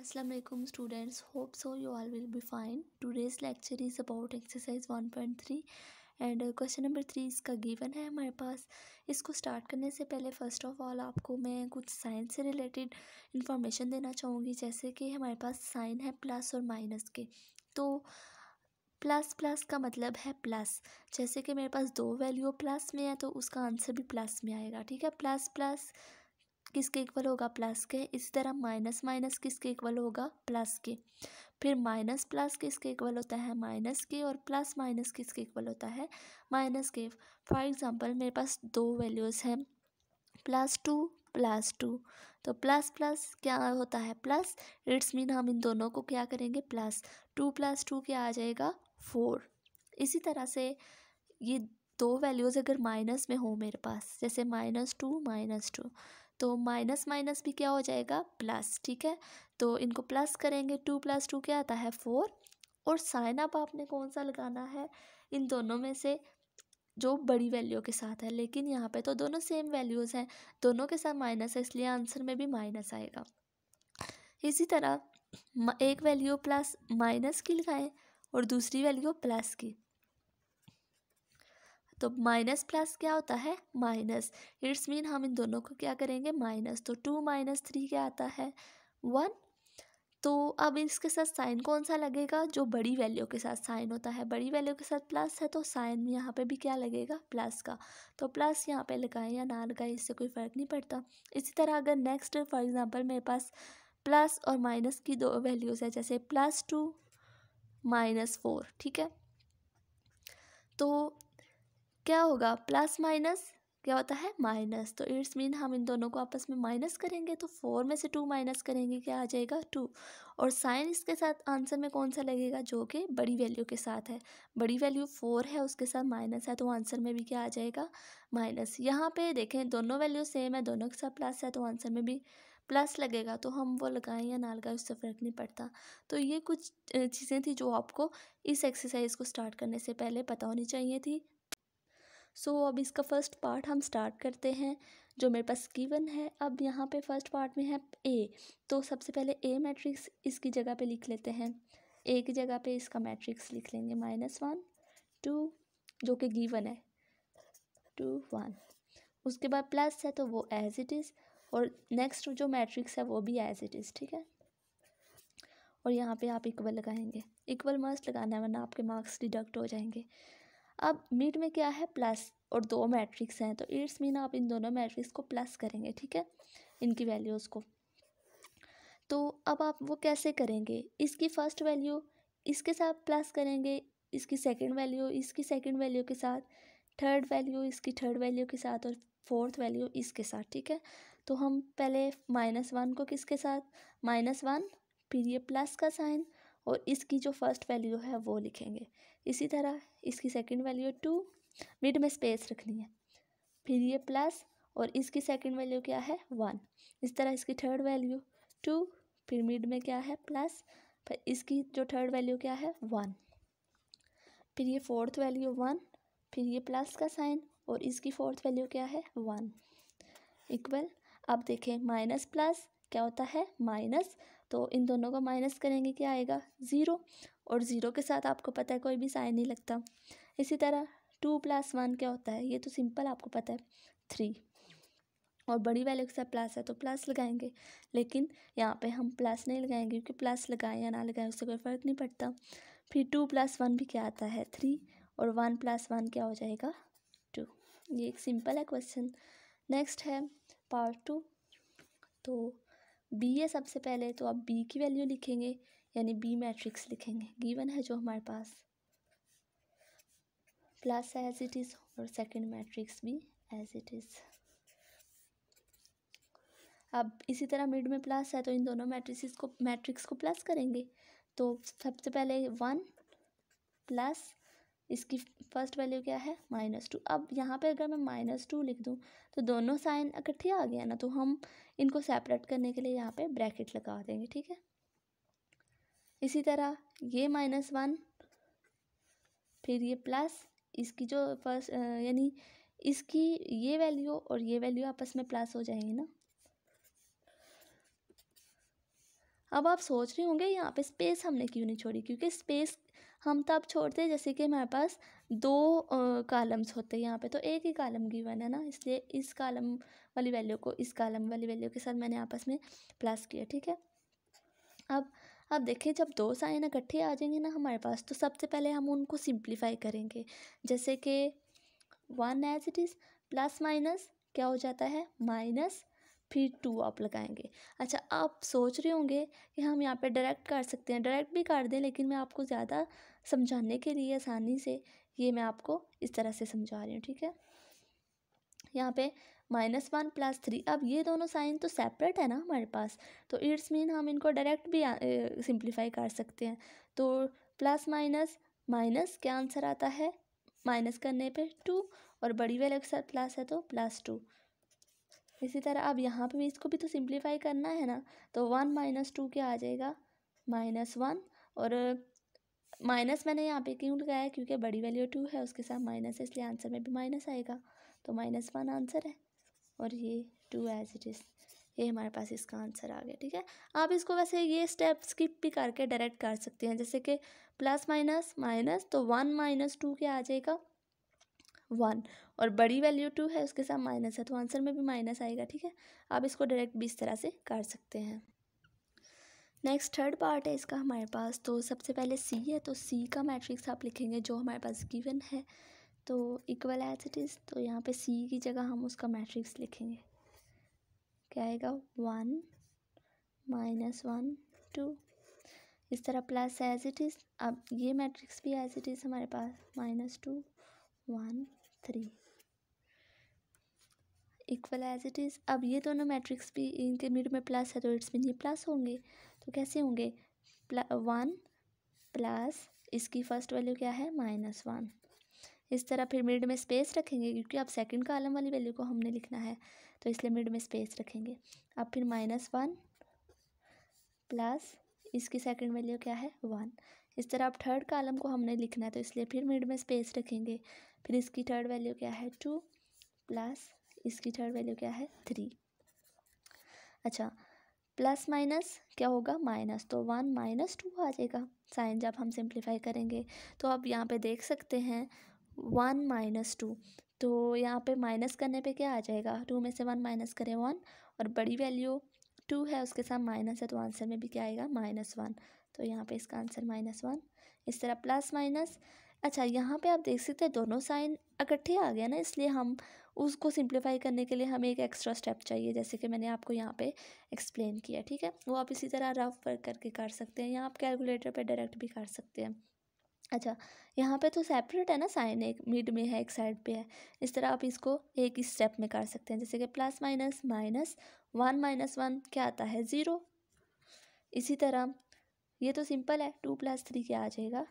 Assalamu alaikum students. Hope so you all will be fine. Today's lecture is about exercise 1.3 and question number three इसका given है हमारे पास। इसको start करने से पहले फ़र्स्ट ऑफ़ ऑल आपको मैं कुछ साइंस से रिलेटेड इन्फॉर्मेशन देना चाहूँगी, जैसे कि हमारे पास साइन है प्लस और माइनस के। तो प्लस प्लस का मतलब है प्लस जैसे कि मेरे पास दो वैल्यू प्लस में है तो उसका आंसर भी प्लस में आएगा, ठीक है? प्लस प्लस किसके इक्वल होगा प्लस के? इसी तरह माइनस माइनस किसके इक्वल होगा? प्लस के। फिर माइनस प्लस किसके इक्वल होता है? माइनस के और प्लस माइनस किसके इक्वल होता है? माइनस के। फॉर एग्ज़ाम्पल मेरे पास दो वैल्यूज़ हैं। प्लस टू प्लस टू तो प्लस प्लस क्या होता है? प्लस इट्स मीन हम इन दोनों को क्या करेंगे? प्लस टू प्लस टू क्या आ जाएगा? फोर इसी तरह से ये दो वैल्यूज़ अगर माइनस में हो मेरे पास, जैसे माइनस टू माइनस टू तो माइनस माइनस भी क्या हो जाएगा? प्लस, ठीक है? तो इनको प्लस करेंगे, टू प्लस टू क्या आता है? फोर। और साइन अप आपने कौन सा लगाना है? इन दोनों में से जो बड़ी वैल्यू के साथ है, लेकिन यहाँ पे तो दोनों सेम वैल्यूज़ हैं। दोनों के साथ माइनस है, इसलिए आंसर में भी माइनस आएगा। इसी तरह एक वैल्यू प्लस माइनस की लगाएँ और दूसरी वैल्यू प्लस की। तो माइनस प्लस क्या होता है? माइनस। इट्स मीन हम इन दोनों को क्या करेंगे? माइनस। तो टू माइनस थ्री क्या आता है? वन। तो अब इसके साथ साइन कौन सा लगेगा? जो बड़ी वैल्यू के साथ साइन होता है। बड़ी वैल्यू के साथ प्लस है तो साइन यहाँ पे भी क्या लगेगा? प्लस का। तो प्लस यहाँ पे लगाएँ या ना लगाएँ, इससे कोई फ़र्क नहीं पड़ता। इसी तरह अगर नेक्स्ट, फॉर एग्ज़ाम्पल मेरे पास प्लस और माइनस की दो वैल्यूज़ है, जैसे प्लस टू, माइनस फोर, ठीक है? तो क्या होगा? प्लस माइनस क्या होता है? माइनस। तो इट्स मीन हम इन दोनों को आपस में माइनस करेंगे तो फोर में से टू माइनस करेंगे, क्या आ जाएगा? टू। और साइन इसके साथ आंसर में कौन सा लगेगा? जो कि बड़ी वैल्यू के साथ है। बड़ी वैल्यू फोर है, उसके साथ माइनस है तो आंसर में भी क्या आ जाएगा? माइनस। यहाँ पे देखें, दोनों वैल्यू सेम है, दोनों के साथ प्लस है तो आंसर में भी प्लस लगेगा। तो हम वो लगाएँ या ना लगाएँ, उससे फ़र्क नहीं पड़ता। तो ये कुछ चीज़ें थी जो आपको इस एक्सरसाइज को स्टार्ट करने से पहले पता होनी चाहिए थी। सो so, अब इसका फ़र्स्ट पार्ट हम स्टार्ट करते हैं जो मेरे पास गिवन है। अब यहाँ पे फ़र्स्ट पार्ट में है ए तो सबसे पहले ए मैट्रिक्स इसकी जगह पे लिख लेते हैं। ए की जगह पे इसका मैट्रिक्स लिख लेंगे। माइनस वन टू जो कि गिवन है। टू वन उसके बाद प्लस है तो वो एज इट इज़ और नेक्स्ट जो मैट्रिक्स है वो भी एज इट इज़ ठीक है? और यहाँ पे आप इक्वल लगाएँगे। इक्वल मस्ट लगाना है वरना आपके मार्क्स डिडक्ट हो जाएँगे। अब मिड में क्या है? प्लस और दो मैट्रिक्स हैं तो इट्स मीन आप इन दोनों मैट्रिक्स को प्लस करेंगे, ठीक है? इनकी वैल्यूज़ को। तो अब आप वो कैसे करेंगे? इसकी फ़र्स्ट वैल्यू इसके साथ प्लस करेंगे, इसकी सेकंड वैल्यू इसकी सेकंड वैल्यू के साथ थर्ड वैल्यू इसकी थर्ड वैल्यू के साथ और फोर्थ वैल्यू इसके साथ, ठीक है? तो हम पहले माइनस वन को किसके साथ? माइनस वन फिर ये प्लस का साइन और इसकी जो फ़र्स्ट वैल्यू है वो लिखेंगे। इसी तरह इसकी सेकंड वैल्यू टू मिड में स्पेस रखनी है। फिर ये प्लस और इसकी सेकंड वैल्यू क्या है? वन इस तरह इसकी थर्ड वैल्यू टू फिर मिड में क्या है? प्लस फिर इसकी जो थर्ड वैल्यू क्या है? वन फिर ये फोर्थ वैल्यू वन फिर ये प्लस का साइन और इसकी फोर्थ वैल्यू क्या है? वन इक्वल अब देखें माइनस प्लस क्या होता है? माइनस तो इन दोनों को माइनस करेंगे क्या आएगा? ज़ीरो। और ज़ीरो के साथ आपको पता है कोई भी साइन नहीं लगता। इसी तरह टू प्लस वन क्या होता है? ये तो सिंपल आपको पता है। थ्री। और बड़ी वैल्यू के साथ प्लस है तो प्लस लगाएँगे। लेकिन यहाँ पे हम प्लस नहीं लगाएँगे क्योंकि प्लस लगाएँ या ना लगाएँ उससे कोई फ़र्क नहीं पड़ता। फिर टू प्लस वन भी क्या आता है? थ्री। और वन प्लस वन क्या हो जाएगा? टू। ये एक सिंपल है क्वेश्चन। नेक्स्ट है पार्ट टू। तो बी है सबसे पहले तो आप बी की वैल्यू लिखेंगे, यानी बी मैट्रिक्स लिखेंगे। गिवन है जो हमारे पास। प्लस एज इट इज़ और सेकंड मैट्रिक्स भी एज इट इज़ अब इसी तरह मिड में प्लस है तो इन दोनों मैट्रिक्स को मैट्रिक्स को प्लस करेंगे। तो सबसे पहले वन प्लस इसकी फ़र्स्ट वैल्यू क्या है? माइनस टू अब यहाँ पे अगर मैं माइनस टू लिख दूँ तो दोनों साइन इकट्ठे आ गया ना तो हम इनको सेपरेट करने के लिए यहाँ पे ब्रैकेट लगा देंगे, ठीक है? इसी तरह ये माइनस वन फिर ये प्लस इसकी जो फ़र्स्ट यानी इसकी ये वैल्यू और ये वैल्यू आपस में प्लस हो जाएँगे ना? अब आप सोच रहे होंगे यहाँ पे स्पेस हमने क्यों नहीं छोड़ी? क्योंकि स्पेस हम तब छोड़ते हैं जैसे कि हमारे पास दो कॉलम्स होते हैं यहाँ पे। तो एक ही कॉलम गिवन है ना? इसलिए इस कॉलम वाली वैल्यू को इस कॉलम वाली वैल्यू के साथ मैंने आपस में प्लस किया, ठीक है? अब अब देखिए, जब दो साइन इकट्ठे आ जाएँगे ना हमारे पास तो सबसे पहले हम उनको सिंप्लीफाई करेंगे। जैसे कि one as it is plus minus क्या हो जाता है? माइनस फिर टू आप लगाएँगे। अच्छा आप सोच रहे होंगे कि हम यहाँ पे डायरेक्ट कर सकते हैं। डायरेक्ट भी कर दें, लेकिन मैं आपको ज़्यादा समझाने के लिए आसानी से ये मैं आपको इस तरह से समझा रही हूँ, ठीक है? यहाँ पे माइनस वन प्लस थ्री अब ये दोनों साइन तो सेपरेट है ना हमारे पास तो इट्स मीन हम इनको डायरेक्ट भी सिंप्लीफाई कर सकते हैं। तो प्लस माइनस माइनस क्या आंसर आता है? माइनस करने पे टू और बड़ी वाले के साथ प्लस है तो प्लस टू इसी तरह अब यहाँ पे भी इसको भी तो सिंप्लीफाई करना है ना तो वन माइनस टू क्या आ जाएगा? माइनस वन और माइनस मैंने यहाँ पे क्यों लगाया? क्योंकि बड़ी वैल्यू टू है, उसके साथ माइनस है, इसलिए आंसर में भी माइनस आएगा। तो माइनस वन आंसर है और ये टू एज इट इज़ ये हमारे पास इसका आंसर आ गया, ठीक है? आप इसको वैसे ये स्टेप स्किप भी करके डायरेक्ट कर सकते हैं, जैसे कि प्लस माइनस माइनस तो वन माइनस टू क्या आ जाएगा? वन और बड़ी वैल्यू टू है, उसके साथ माइनस है तो आंसर में भी माइनस आएगा, ठीक है? आप इसको डायरेक्ट भी इस तरह से कर सकते हैं। नेक्स्ट थर्ड पार्ट है इसका हमारे पास तो सबसे पहले सी है तो सी का मैट्रिक्स आप लिखेंगे, जो हमारे पास गिवन है तो इक्वल एज इट इज़ तो यहाँ पे सी की जगह हम उसका मैट्रिक्स लिखेंगे। क्या आएगा? वन माइनस वन टू इस तरह प्लस एज इट इज़ अब ये मैट्रिक्स भी एज इट इज़ हमारे पास minus two one three equal as it is अब ये दोनों मैट्रिक्स भी इनके मिड में प्लस है तो इट्स मीन ये प्लस होंगे। तो कैसे होंगे? वन प्लस इसकी फ़र्स्ट वैल्यू क्या है? माइनस वन इस तरह फिर मिड में स्पेस रखेंगे, क्योंकि अब सेकंड कॉलम वाली वैल्यू को हमने लिखना है तो इसलिए मिड में स्पेस रखेंगे। अब फिर माइनस वन प्लस इसकी सेकंड वैल्यू क्या है? वन इस तरह अब थर्ड कॉलम को हमने लिखना है तो इसलिए फिर मिड में स्पेस रखेंगे। फिर इसकी थर्ड वैल्यू क्या है? टू प्लस इसकी थर्ड वैल्यू क्या है? थ्री अच्छा प्लस माइनस क्या होगा? माइनस तो वन माइनस टू आ जाएगा। साइन जब हम सिंप्लीफाई करेंगे तो आप यहाँ पे देख सकते हैं वन माइनस टू तो यहाँ पे माइनस करने पे क्या आ जाएगा? टू में से वन माइनस करें वन और बड़ी वैल्यू टू है, उसके साथ माइनस है तो आंसर में भी क्या आएगा? माइनस वन तो यहाँ पे इसका आंसर माइनस वन इस तरह प्लस माइनस अच्छा यहाँ पे आप देख सकते हैं दोनों साइन इकट्ठे आ गया ना, इसलिए हम उसको सिंप्लीफाई करने के लिए हमें एक एक्स्ट्रा स्टेप चाहिए, जैसे कि मैंने आपको यहाँ पे एक्सप्लेन किया, ठीक है? वो आप इसी तरह रफ वर्क करके कर सकते हैं या आप कैलकुलेटर पे डायरेक्ट भी कर सकते हैं। अच्छा यहाँ पे तो सेपरेट है ना साइन एक मिड में है, एक साइड पे है। इस तरह आप इसको एक ही स्टेप में कर सकते हैं, जैसे कि plus minus minus one minus one क्या आता है? ज़ीरो इसी तरह, ये तो सिंपल है टू प्लस थ्री क्या आ जाएगा?